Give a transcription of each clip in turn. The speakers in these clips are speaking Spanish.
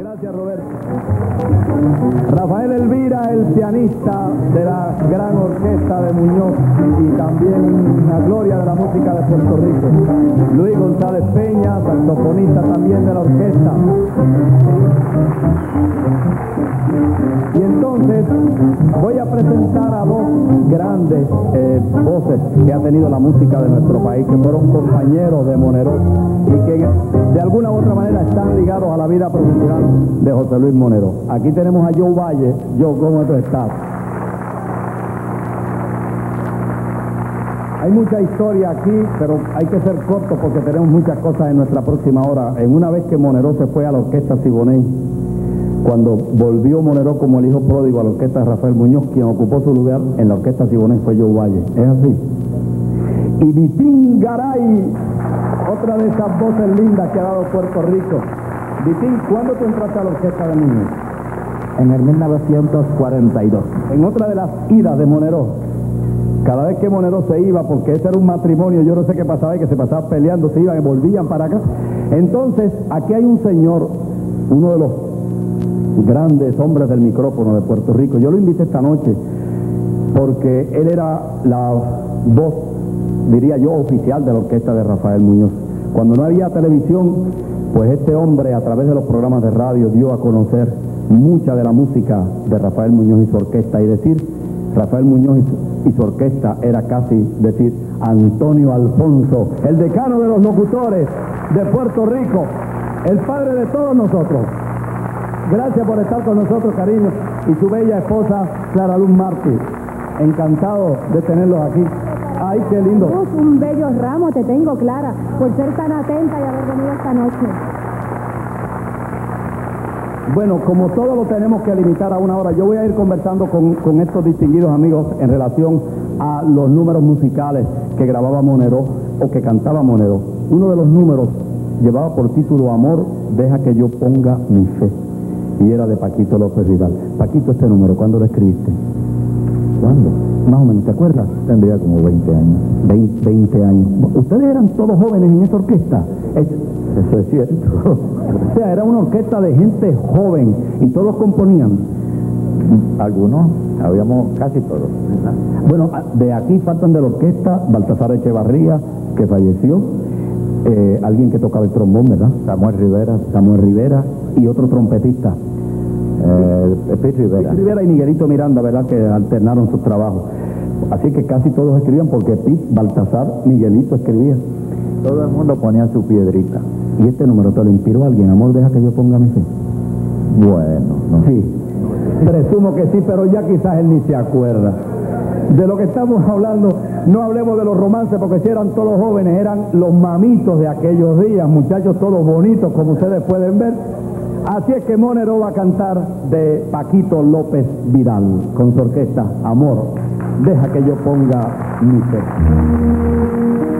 Gracias, Roberto. Rafael Elvira, el pianista de la gran orquesta de Muñoz y también la gloria de la música de Puerto Rico. Luis González Peña, saxofonista también de la orquesta. Y entonces voy a presentar a dos grandes eh, voces que ha tenido la música de nuestro país, que fueron compañeros de Monero y que de alguna u otra manera están ligados a la vida profesional de José Luis Monero. Aquí tenemos a Joe Valle. Joe, ¿cómo tú estás? Hay mucha historia aquí, pero hay que ser corto porque tenemos muchas cosas en nuestra próxima hora. En una vez que Monero se fue a la orquesta Siboney, cuando volvió Monero como el hijo pródigo a la orquesta de Rafael Muñoz, quien ocupó su lugar en la orquesta Siboney fue Joe Valle. ¿Es así? Y Vitín Garay, otra de esas voces lindas que ha dado Puerto Rico. Vitín, ¿cuándo tú entraste a la orquesta de Muñoz? En el 1942. En otra de las idas de Monero, cada vez que Monero se iba, porque ese era un matrimonio, yo no sé qué pasaba, y que se pasaba peleando, se iban y volvían para acá. Entonces, aquí hay un señor, uno de los grandes hombres del micrófono de Puerto Rico. Yo lo invité esta noche porque él era la voz, diría yo, oficial de la orquesta de Rafael Muñoz. Cuando no había televisión, pues este hombre a través de los programas de radio dio a conocer mucha de la música de Rafael Muñoz y su orquesta y decir Rafael Muñoz y su, orquesta era casi decir Antonio Alfonso, el decano de los locutores de Puerto Rico, el padre de todos nosotros. Gracias por estar con nosotros, cariño, y su bella esposa, Clara Luz Martí. Encantado de tenerlos aquí. Ay, qué lindo. Uf, un bello ramo te tengo, Clara, por ser tan atenta y haber venido esta noche. Bueno, como todo lo tenemos que limitar a una hora, yo voy a ir conversando con, con estos distinguidos amigos en relación a los números musicales que grababa Monero o que cantaba Monero. Uno de los números llevaba por título Amor, deja que yo ponga mi fe. Y era de Paquito López Vidal. Paquito, este número, ¿cuándo lo escribiste? ¿Cuándo? Más o menos, ¿te acuerdas? Tendría como 20 años. 20, 20 años. ¿Ustedes eran todos jóvenes en esa orquesta? Es- Eso es cierto. o sea, era una orquesta de gente joven y todos componían. Algunos, habíamos casi todos. ¿verdad? Bueno, a- de aquí faltan de la orquesta Baltasar Echevarría, que falleció, eh, alguien que tocaba el trombón, ¿verdad? Samuel Rivera, Samuel Rivera y otro trompetista. eh, Pete Rivera. Rivera y Miguelito Miranda, ¿verdad? Que alternaron sus trabajos. Así que casi todos escribían porque Pete, Baltasar, Miguelito escribía. Todo el mundo ponía su piedrita. Y este número te lo inspiró alguien, amor, deja que yo ponga mi fe. Bueno, no. Sí, presumo que sí, pero ya quizás él ni se acuerda. De lo que estamos hablando, no hablemos de los romances, porque si eran todos jóvenes, eran los mamitos de aquellos días, muchachos todos bonitos, como ustedes pueden ver. Así es que Monero va a cantar de Paquito López Vidal, con su orquesta Amor. Deja que yo ponga mi fe.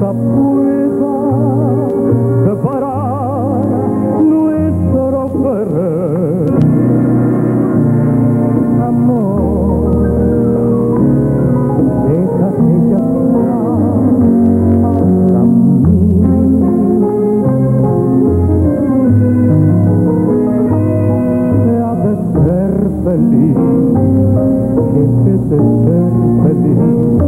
nunca pueda nuestro. Amor, déjate de ser feliz, que se de ser feliz.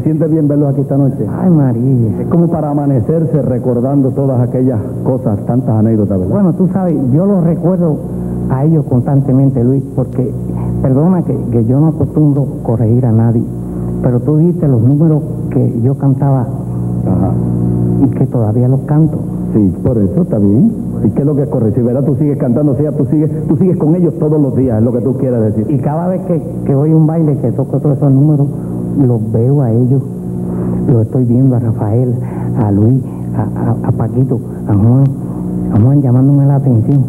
¿Se siente bien verlos aquí esta noche? Ay, María. Es como para amanecerse recordando todas aquellas cosas, tantas anécdotas, ¿verdad? Bueno, tú sabes, yo los recuerdo a ellos constantemente, Luis, porque, perdona que, que yo no acostumbro corregir a nadie, pero tú dijiste los números que yo cantaba Ajá. y que todavía los canto. Sí, por eso está bien. ¿Y qué es lo que es corregir? ¿Verdad? Tú sigues cantando, sí, tú sigues, tú sigues con ellos todos los días, es lo que tú quieres decir. Y cada vez que, que voy a un baile que toco todos esos números, los veo a ellos, los estoy viendo a Rafael, a Luis, a, a- a Paquito, a Juan, a Juan llamándome la atención.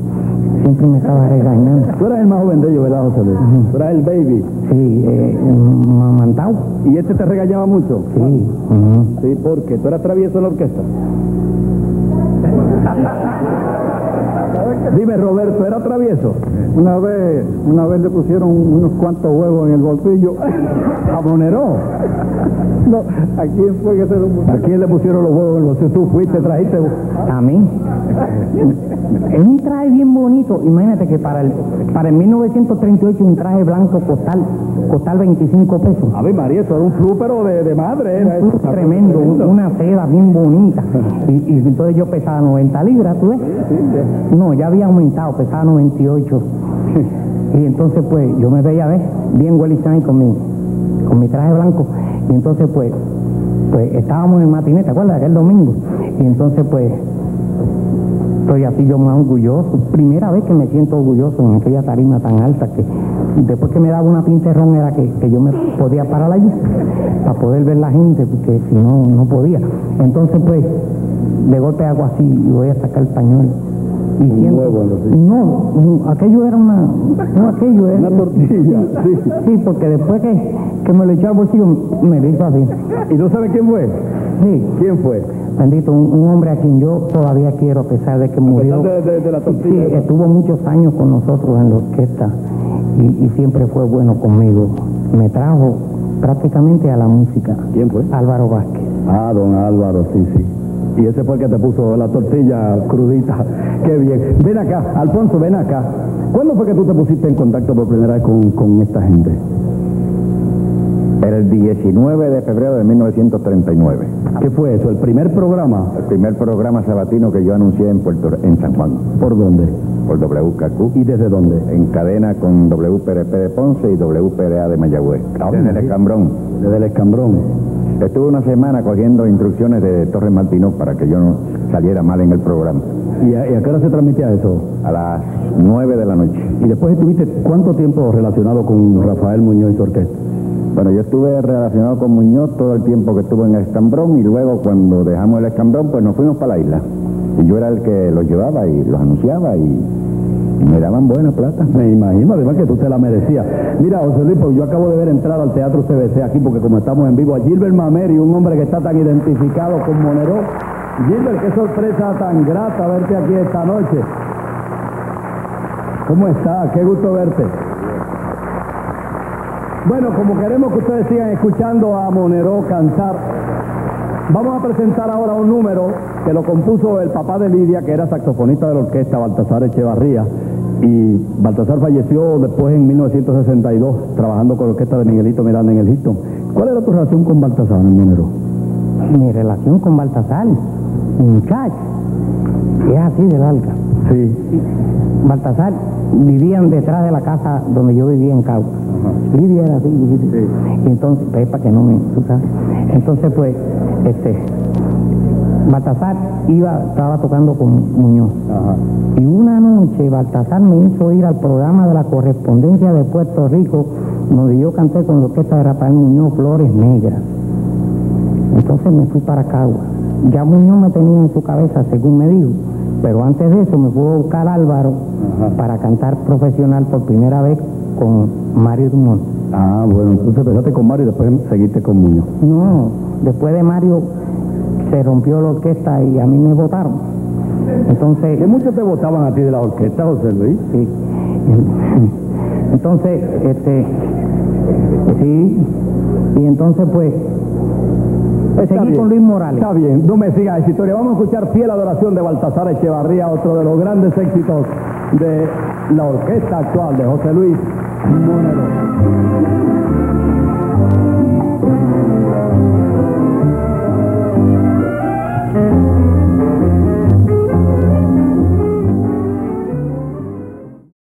Siempre me estaba regañando. Tú eras el más joven de ellos, ¿verdad, José Luis? Tú eras el baby. Sí, eh, mamantao. ¿Y este te regañaba mucho? Sí. ujú. Sí, porque tú eras travieso en la orquesta. Dime, Roberto, ¿era travieso? Una vez, una vez le pusieron unos cuantos huevos en el bolsillo. ¿A Monero? No, ¿a quién fue que se lo pusieron? ¿A quién le pusieron los huevos en el bolsillo? Tú fuiste, trajiste... A mí. Es un traje bien bonito. Imagínate que para el, para el 1938 un traje blanco costal, costal 25 pesos. A ver, María, eso era un flu, pero de, de madre. Era Un eso. tremendo, un- una seda bien bonita. Y, y entonces yo pesaba 90 libras, ¿tú ves? No, ya había aumentado, pesaba 98. Y entonces pues yo me veía, ¿ves? Bien Shine con mi, con mi traje blanco. Y entonces pues, pues estábamos en matiné, ¿te acuerdas? Aquel domingo. Y entonces pues estoy así yo más orgulloso. Primera vez que me siento orgulloso en aquella tarima tan alta que después que me daba una pinterrón era que, que yo me podía parar allí para poder ver la gente, porque si no, no podía. Entonces pues, de golpe hago así y voy a sacar el pañuelo. Y siento- no, aquello era una, no aquello era Una tortilla, sí. Sí, porque después que, que me lo echó al bolsillo me lo hizo así. ¿Y no sabes quién fue? Sí, ¿Quién fue? Bendito, un, un hombre a quien yo todavía quiero a pesar de que murió. de, de- de la Sí, tortilla. estuvo muchos años con nosotros en la orquesta y, y siempre fue bueno conmigo. Me trajo prácticamente a la música. ¿Quién fue? Álvaro Vázquez. Ah, don Álvaro, sí, sí. Y ese fue el que te puso la tortilla crudita. Qué bien. Ven acá, Alfonso, ven acá. ¿Cuándo fue que tú te pusiste en contacto por primera vez con, con esta gente? El 19 de febrero de 1939, ¿Qué fue eso? ¿El primer programa? el primer programa sabatino que yo anuncié en Puerto en San Juan, ¿Por dónde? por WKQ, ¿Y desde dónde? en cadena con WPRP de Ponce y WPRA de Mayagüez, Ah, desde el. Escambrón. Desde el escambrón. Estuve una semana cogiendo instrucciones de Torres Martínez para que yo no saliera mal en el programa, ¿Y a, y a qué hora se transmitía eso? a las 9 de la noche. Y después estuviste cuánto tiempo relacionado con Rafael Muñoz y su orquesta? Bueno, yo estuve relacionado con Muñoz todo el tiempo que estuve en el Escambrón y luego cuando dejamos el Escambrón pues nos fuimos para la isla. Y yo era el que los llevaba y los anunciaba y, y me daban buena plata. Me imagino, además que tú te la merecías. Mira, José Luis, pues yo acabo de ver entrar al Teatro CBC aquí, porque como estamos en vivo, a Gilbert Mameri, un hombre que está tan identificado con Monero. Gilbert, qué sorpresa tan grata verte aquí esta noche. ¿Cómo está? Qué gusto verte. Bueno, como queremos que ustedes sigan escuchando a Monero cantar, vamos a presentar ahora un número que lo compuso el papá de Lidia, que era saxofonista de la orquesta, Baltasar Echevarría. Y Baltasar falleció después en 1962, trabajando con la orquesta de Miguelito Miranda en el Hilton. ¿Cuál era tu relación con Baltasar, Monero? Mi relación con Baltasar, muchacho, es así de larga. Sí. Baltasar vivían detrás de la casa donde yo vivía en Cauca. Lidia era así, chiquitita. Y entonces, pues, para que no me, tú sabes. Entonces, pues, este, Baltasar iba, estaba tocando con Muñoz. Ajá. Y una noche Baltasar me hizo ir al programa de la correspondencia de Puerto Rico, donde yo canté con la orquesta de Rafael Muñoz Flores Negras. Entonces me fui para Cagua. Ya Muñoz me tenía en su cabeza, según me dijo. Pero antes de eso me fue a buscar Álvaro Ajá. para cantar profesional por primera vez con Mario Dumont. Ah, bueno, entonces empezaste con Mario y después seguiste con Muñoz. No, después de Mario se rompió la orquesta y a mí me votaron. Entonces, ¿Qué muchos te votaban a ti de la orquesta, José Luis? Sí. Entonces, este, sí, y entonces pues, Está seguí bien. con Luis Morales. Está bien, no me sigas esa historia. Vamos a escuchar Fiel Adoración de Baltasar Echevarría, otro de los grandes éxitos de la orquesta actual de José Luis Monero.